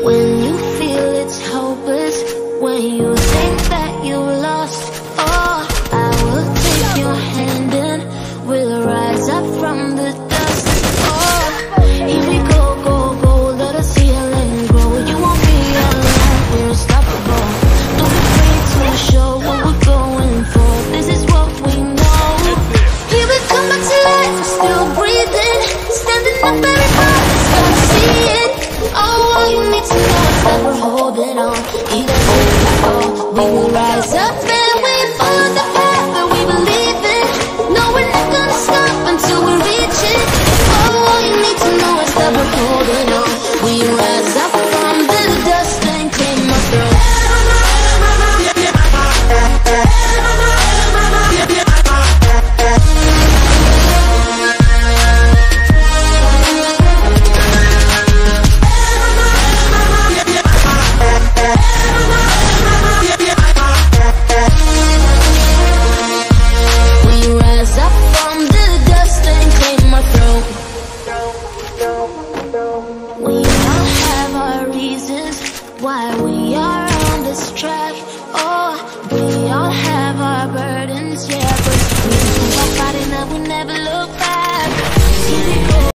When we will rise up. Why we are on this track.